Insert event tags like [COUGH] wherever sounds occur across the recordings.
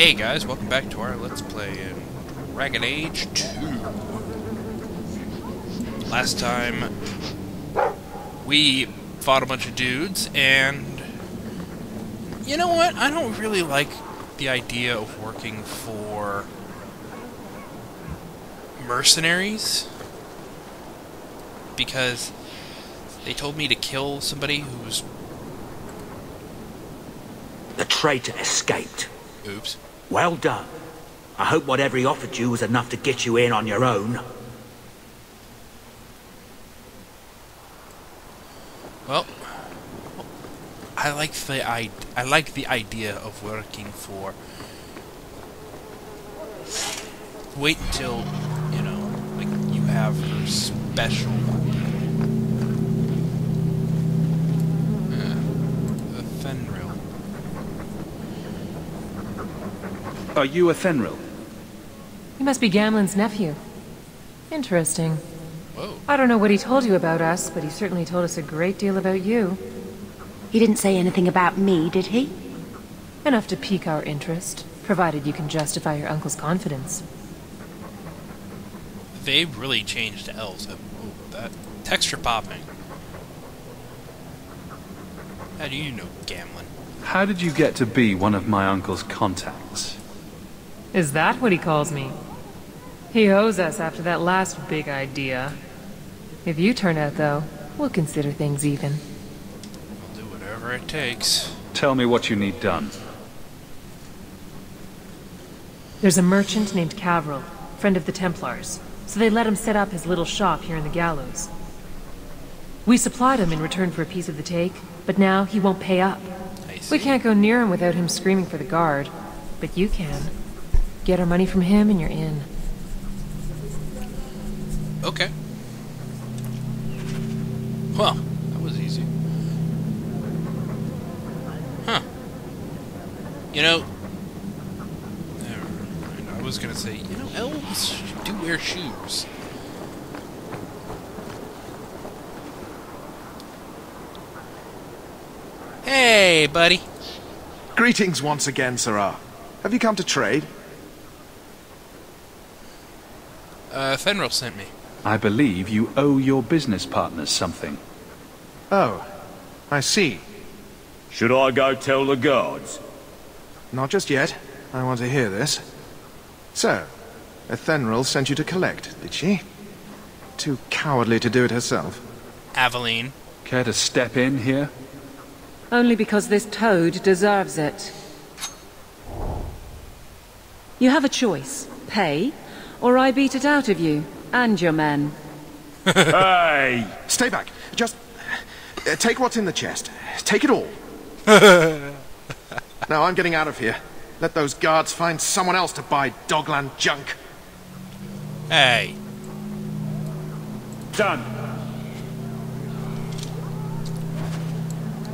Hey guys, welcome back to our Let's Play in Dragon Age 2. Last time, we fought a bunch of dudes, and... You know what? I don't really like the idea of working for... mercenaries. Because they told me to kill somebody who's... The traitor escaped. Oops. Well done. I hope whatever he offered you was enough to get you in on your own. Well, I like the I, I like the idea of working for. Wait until you know, like you have her special uh, the Fenril. Are you Athenril? You must be Gamlen's nephew. Interesting. Whoa. I don't know what he told you about us, but he certainly told us a great deal about you. He didn't say anything about me, did he? Enough to pique our interest, provided you can justify your uncle's confidence. They really changed elves. Oh, that texture popping. How do you know Gamlin? How did you get to be one of my uncle's contacts? Is that what he calls me? He owes us after that last big idea. If you turn out, though, we'll consider things even. I'll do whatever it takes. Tell me what you need done. There's a merchant named Cavril, friend of the Templars, so they let him set up his little shop here in the gallows. We supplied him in return for a piece of the take, but now he won't pay up. We can't go near him without him screaming for the guard, but you can. Get our money from him and you're in. Okay. Well, that was easy. Huh. You know, never mind. I was gonna say, you know, elves do wear shoes. Hey, buddy. Greetings once again, Sarah. Have you come to trade? Uh, Athenril sent me. I believe you owe your business partners something. Oh, I see. Should I go tell the guards? Not just yet. I want to hear this. So, Athenril sent you to collect, did she? Too cowardly to do it herself. Aveline. Care to step in here? Only because this toad deserves it. You have a choice. Pay, or I beat it out of you, and your men. [LAUGHS] hey! Stay back. Just uh, take what's in the chest. Take it all. [LAUGHS] now I'm getting out of here. Let those guards find someone else to buy Dogland junk. Hey. Done.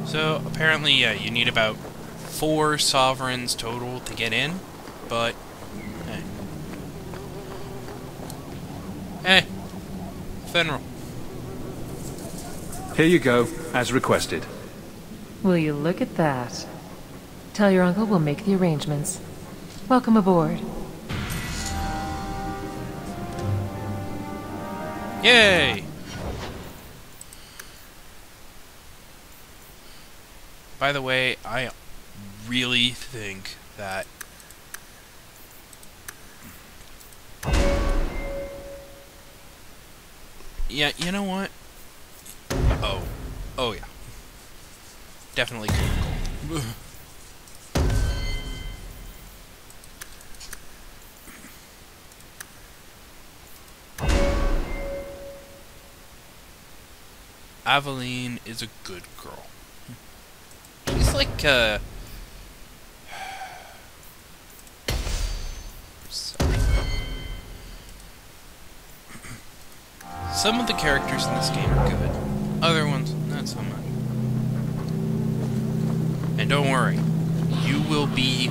So apparently, yeah, you need about four sovereigns total to get in, but hey, hey, Athenril. Here you go, as requested. Will you look at that? Tell your uncle we'll make the arrangements. Welcome aboard. Yay! By the way, I really think that Yeah, you know what? Oh. Oh yeah. Definitely cool. Aveline is a good girl. She's like, uh... Some of the characters in this game are good. Other ones, not so much. And don't worry, you will be...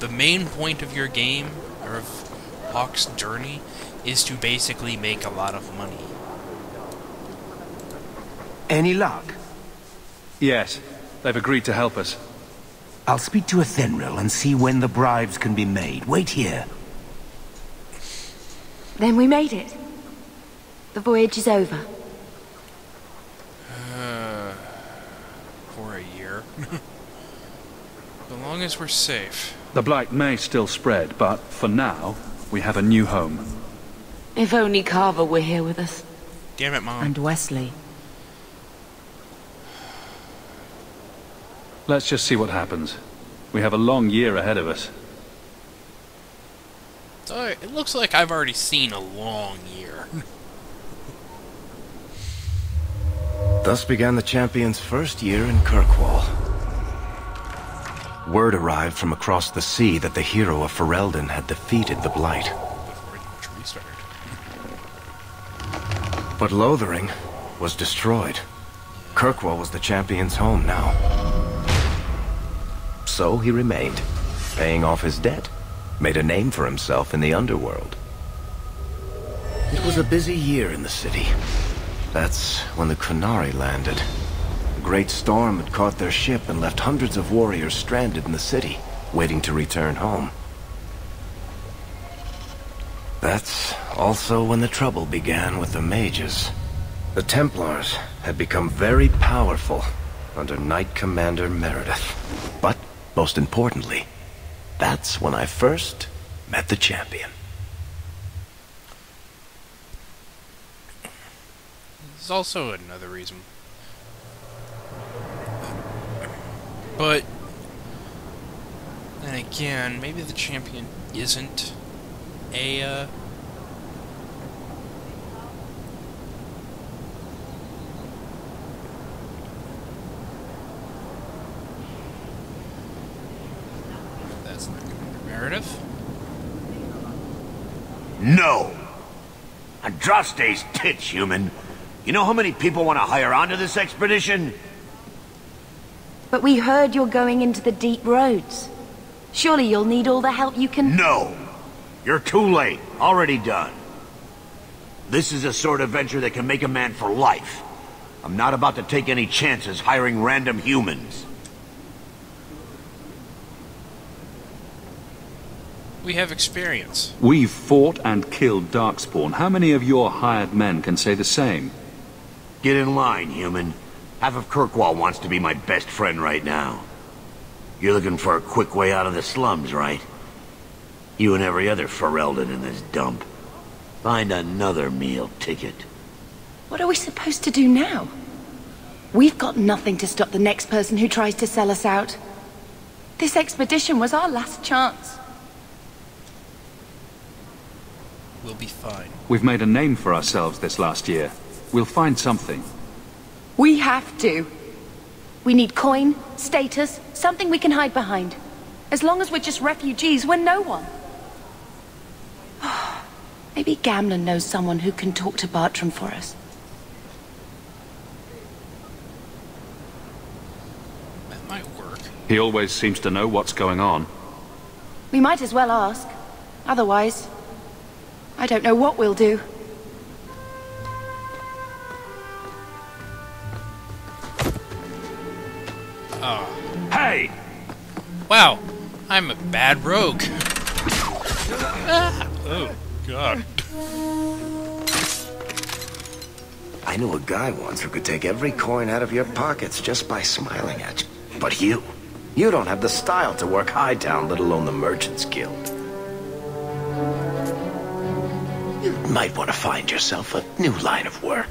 The main point of your game, or of Hawke's journey, is to basically make a lot of money. Any luck? Yes, they've agreed to help us. I'll speak to Athenril and see when the bribes can be made. Wait here. Then we made it. The voyage is over. Uh, for a year. as long as we're safe. The Blight may still spread, but for now, we have a new home. If only Carver were here with us. Damn it, Mom. And Wesley. Let's just see what happens. We have a long year ahead of us. So it looks like I've already seen a long year. Thus began the champion's first year in Kirkwall. Word arrived from across the sea that the hero of Ferelden had defeated the Blight. But Lothering was destroyed. Kirkwall was the champion's home now. So he remained, paying off his debt, made a name for himself in the underworld. It was a busy year in the city. That's when the Qunari landed. A great storm had caught their ship and left hundreds of warriors stranded in the city, waiting to return home. That's also when the trouble began with the mages. The Templars had become very powerful under Knight Commander Meredith. But, most importantly, that's when I first met the champion. There's also another reason. But then again, maybe the champion isn't a uh, That's not Commander Meredith. No! Andraste's tits, human. You know how many people want to hire onto this expedition? But we heard you're going into the deep roads. Surely you'll need all the help you can... No! You're too late. Already done. This is a sort of venture that can make a man for life. I'm not about to take any chances hiring random humans. We have experience. We've fought and killed Darkspawn. How many of your hired men can say the same? Get in line, human. Half of Kirkwall wants to be my best friend right now. You're looking for a quick way out of the slums, right? You and every other Ferelden in this dump. Find another meal ticket. What are we supposed to do now? We've got nothing to stop the next person who tries to sell us out. This expedition was our last chance. We'll be fine. We've made a name for ourselves this last year. We'll find something. We have to. We need coin, status, something we can hide behind. As long as we're just refugees, we're no one. [SIGHS] Maybe Gamlen knows someone who can talk to Bartrand for us. That might work. He always seems to know what's going on. We might as well ask. Otherwise, I don't know what we'll do. Oh. Hey! Wow, I'm a bad rogue. [LAUGHS] Ah, oh, God. I knew a guy once who could take every coin out of your pockets just by smiling at you. But you, you don't have the style to work Hightown, let alone the Merchants Guild. You might want to find yourself a new line of work.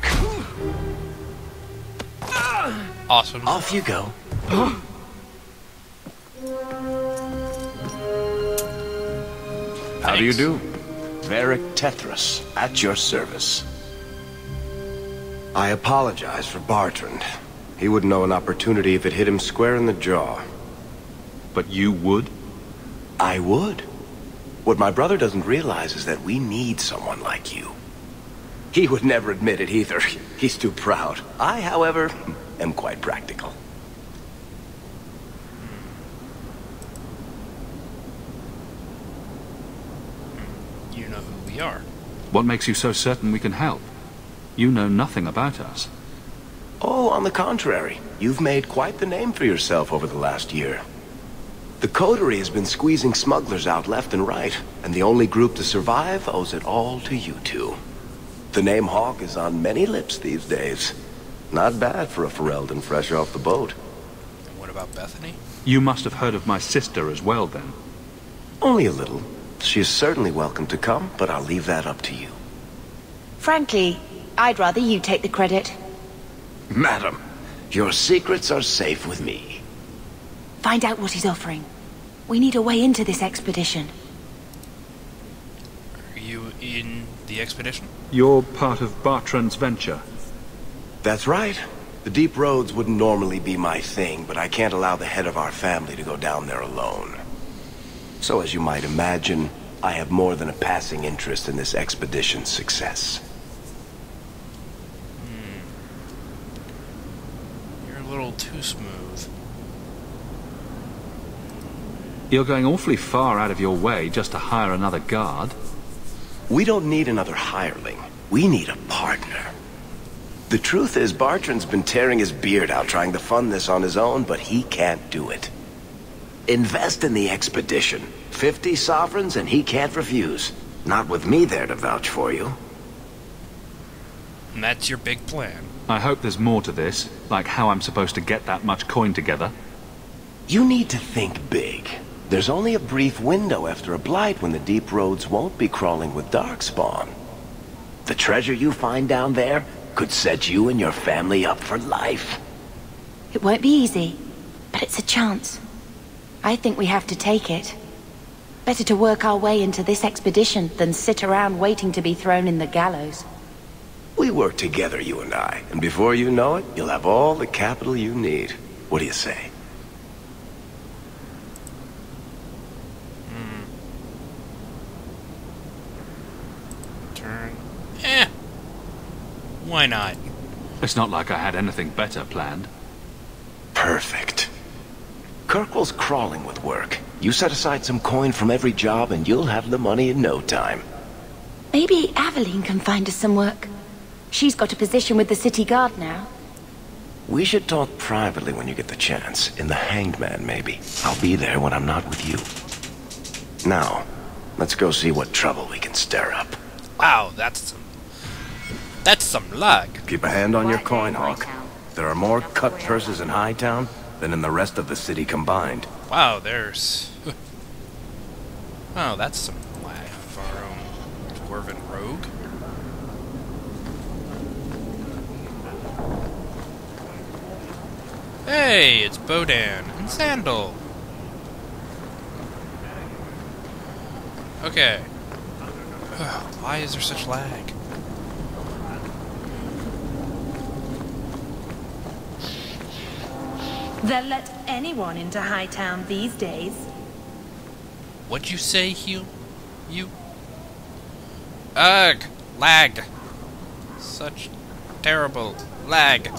Awesome. Off you go. How do you do? Varric Tethras, at your service. I apologize for Bartrand. He would know an opportunity if it hit him square in the jaw. But you would? I would. What my brother doesn't realize is that we need someone like you. He would never admit it either. [LAUGHS] He's too proud. I, however, [LAUGHS] am quite practical. You know who we are. What makes you so certain we can help? You know nothing about us. Oh, on the contrary. You've made quite the name for yourself over the last year. The Coterie has been squeezing smugglers out left and right, and the only group to survive owes it all to you two. The name Hawke is on many lips these days. Not bad for a Ferelden fresh off the boat. And what about Bethany? You must have heard of my sister as well, then. Only a little. She is certainly welcome to come, but I'll leave that up to you. Frankly, I'd rather you take the credit. Madam, your secrets are safe with me. Find out what he's offering. We need a way into this expedition. Are you in the expedition? You're part of Bartrand's venture. That's right. The deep roads wouldn't normally be my thing, but I can't allow the head of our family to go down there alone. So as you might imagine, I have more than a passing interest in this expedition's success. Hmm. You're a little too smooth. You're going awfully far out of your way just to hire another guard. We don't need another hireling. We need a partner. The truth is, Bartrand's been tearing his beard out trying to fund this on his own, but he can't do it. Invest in the expedition. Fifty sovereigns and he can't refuse. Not with me there to vouch for you. And that's your big plan. I hope there's more to this, like how I'm supposed to get that much coin together. You need to think big. There's only a brief window after a blight when the deep roads won't be crawling with darkspawn. The treasure you find down there could set you and your family up for life. It won't be easy, but it's a chance. I think we have to take it. Better to work our way into this expedition than sit around waiting to be thrown in the gallows. We work together, you and I, and before you know it, you'll have all the capital you need. What do you say? Turn. Eh. Why not? It's not like I had anything better planned. Perfect. Kirkwall's crawling with work. You set aside some coin from every job and you'll have the money in no time. Maybe Aveline can find us some work. She's got a position with the city guard now. We should talk privately when you get the chance. In the Hanged Man, maybe. I'll be there when I'm not with you. Now, let's go see what trouble we can stir up. Wow, that's some... That's some luck. Keep a hand on your coin, Hawke. There are more cut purses in Hightown than in the rest of the city combined. Wow, there's... [LAUGHS] Oh, that's some lag of our own Dwarven rogue. Hey, it's Bodan and Sandal. Okay. [SIGHS] Why is there such lag? They'll let anyone into Hightown these days. What'd you say, Hugh? You? Ugh! Lag! Such terrible lag.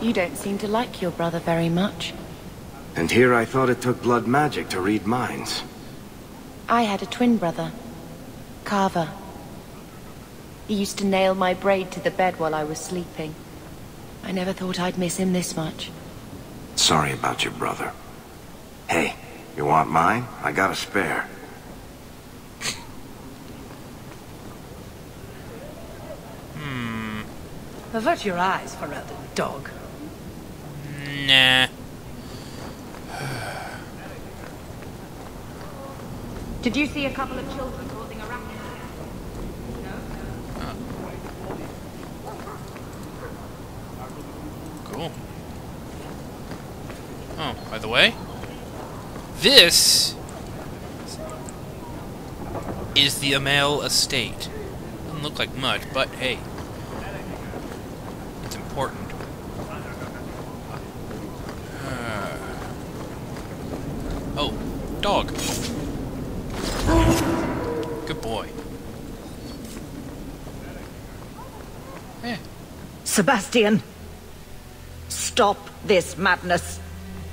You don't seem to like your brother very much. And here I thought it took blood magic to read minds. I had a twin brother, Carver. He used to nail my braid to the bed while I was sleeping. I never thought I'd miss him this much. Sorry about your brother. Hey, you want mine? I got a spare. Hmm. Avert your eyes, Ferelden, dog. Nah. Did you see a couple of children causing a racket? Cool. Oh, by the way, this is the Amell estate. Doesn't look like much, but hey, it's important. Uh, oh, dog. Good boy. Eh. Sebastian! Stop this madness.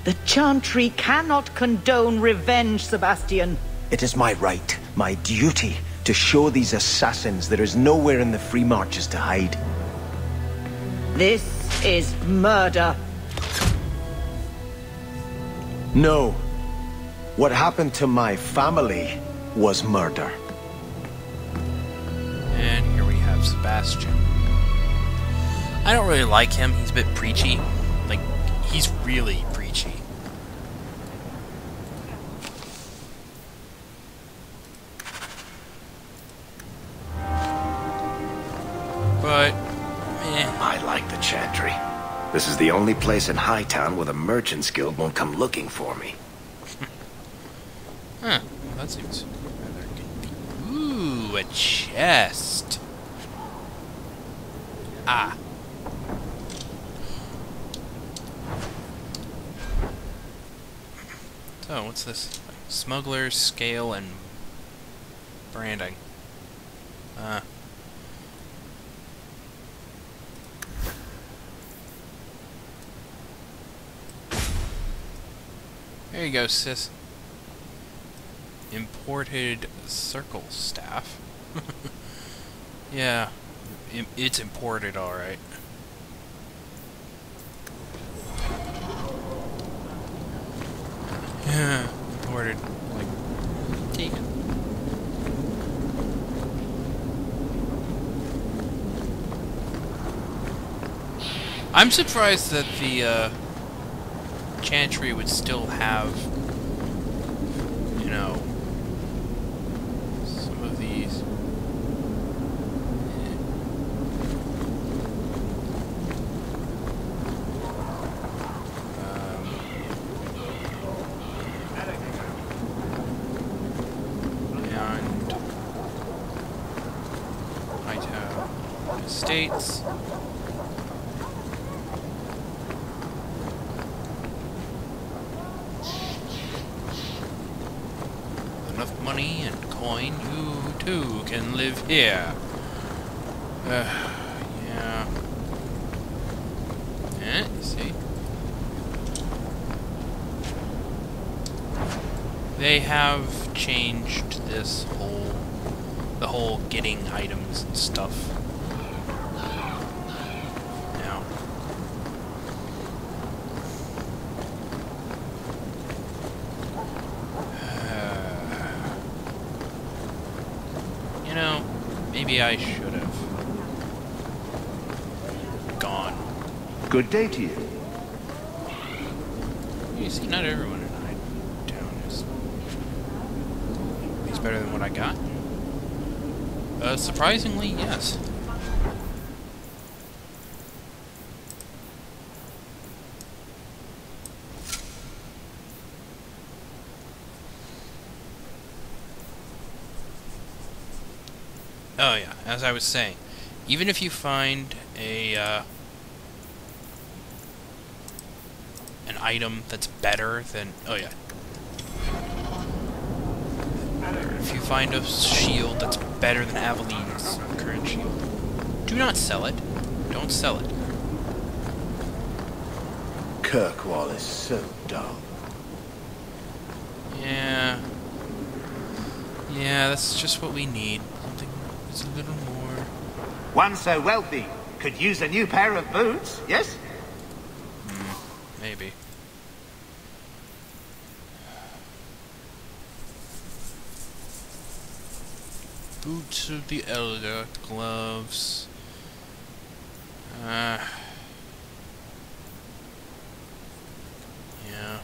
The Chantry cannot condone revenge, Sebastian. It is my right, my duty, to show these assassins there is nowhere in the Free Marches to hide. This is murder. No. What happened to my family was murder. And here we have Sebastian. I don't really like him. He's a bit preachy. Like, he's really preachy. But, eh. I like the Chantry. This is the only place in Hightown where the Merchants Guild won't come looking for me. [LAUGHS] Huh. That seems rather. Ooh, a chest. Ah. So, what's this? Smugglers, scale, and branding. Uh. There you go, sis. Imported circle staff. [LAUGHS] yeah, it's imported, alright. [SIGHS] Imported, like. I'm surprised that the, uh, Chantry would still have, you know, some of these. Um, and Idaho States. enough money and coin, you too can live here. Uh, yeah. Eh, you see? They have changed this whole, the whole getting items and stuff. Now. You know, maybe I should have gone. Good day to you. You see, not everyone in Hightown is is better than what I got. Uh, surprisingly, yes. Oh yeah, as I was saying, even if you find a uh, an item that's better than oh yeah, if you find a shield that's better than Aveline's current shield, do not sell it. Don't sell it. Kirkwall is so dumb. Yeah. Yeah, that's just what we need. Something that's a little. One so wealthy could use a new pair of boots, yes? Maybe. Boots of the Elder, gloves. Uh, yeah.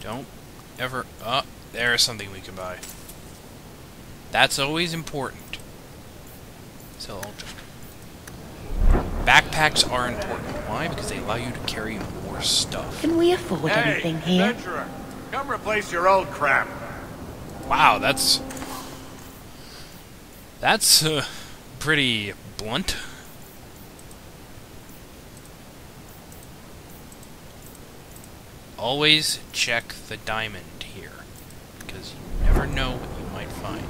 Don't ever... Oh, there's something we can buy. That's always important. Sell Ultra. Backpacks are important. Why? Because they allow you to carry more stuff. Can we afford Hey, anything here? adventurer, come replace your old crap. Wow, that's... That's, uh, pretty blunt. Always check the diamond here, because you never know what you might find.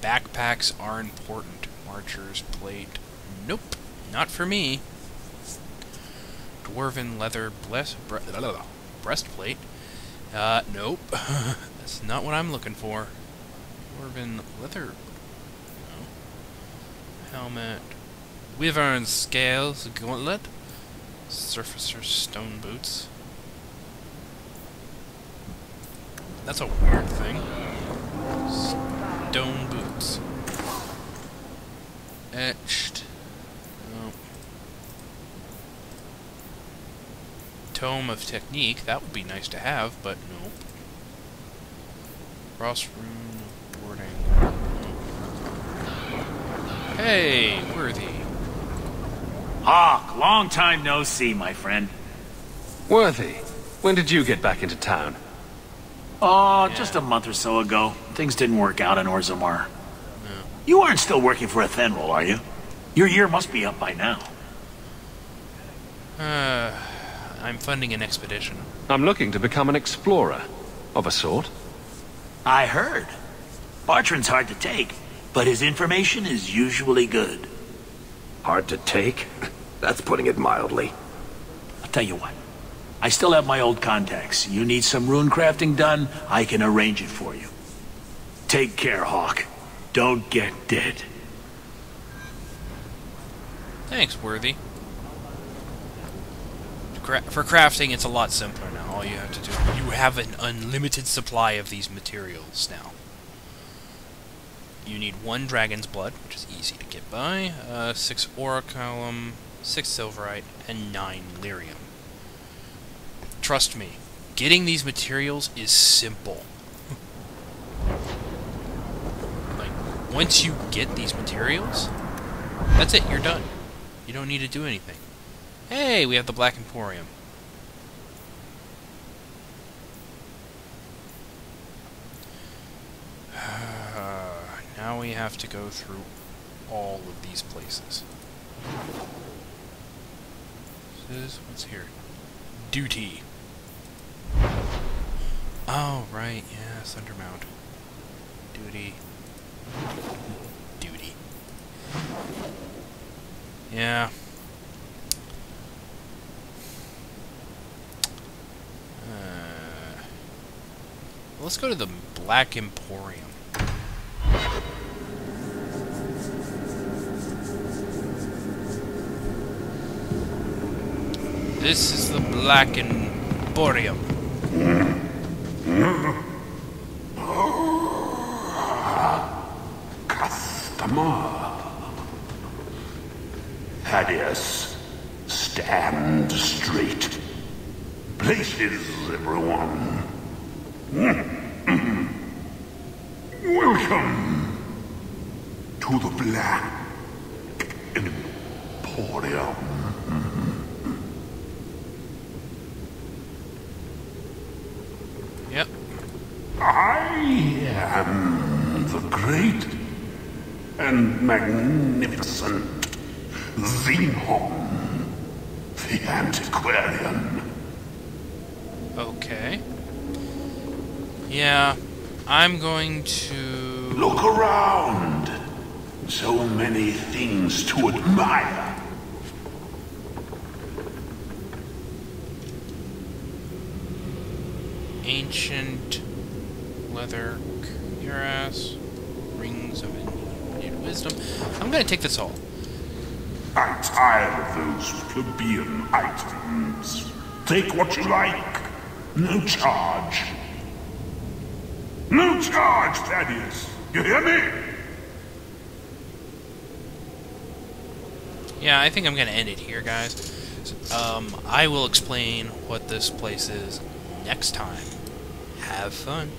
Backpacks are important. Marcher's plate. Nope, not for me. Dwarven leather bless, bre breastplate. Uh, nope. [LAUGHS] That's not what I'm looking for. Dwarven leather. No. helmet, wyvern scales, gauntlet, surfacer stone boots. That's a weird thing. Stone boots. Etched. No. Tome of Technique, that would be nice to have, but nope. Cross rune wording. Hey, Worthy. Hawke, long time no see, my friend. Worthy, when did you get back into town? Oh, just a month or so ago. Things didn't work out in Orzammar. You aren't still working for Athenril, are you? Your year must be up by now. Uh, I'm funding an expedition. I'm looking to become an explorer, of a sort. I heard. Bartrand's hard to take, but his information is usually good. Hard to take? [LAUGHS] That's putting it mildly. I'll tell you what. I still have my old contacts. You need some rune crafting done, I can arrange it for you. Take care, Hawke. Don't get dead. Thanks, Worthy. For crafting, it's a lot simpler now. All you have to do, you have an unlimited supply of these materials now. You need one dragon's blood, which is easy to get by, uh, six orichalcum, six silverite, and nine lyrium. Trust me, getting these materials is simple. like, once you get these materials, that's it, you're done. You don't need to do anything. Hey, we have the Black Emporium. [SIGHS] now we have to go through all of these places. This is, what's here? Duty. Oh, right, yeah, Sundermount. Duty. Duty. Yeah. Uh, let's go to the Black Emporium. This is the Black Emporium. Customer. Thaddeus, stand straight. Places, everyone. Welcome to the Black Emporium. Yep. I am the great and magnificent Zinghorn, the antiquarian. Okay. Yeah, I'm going to... Look around. So many things to admire. Ancient leather cuirass, rings of infinite wisdom. I'm gonna take this all. I'm tired of those plebeian items. Take what you like. No charge. No charge, Thaddeus. You hear me? Yeah, I think I'm gonna end it here, guys. Um, I will explain what this place is next time. Have fun.